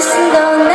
listen down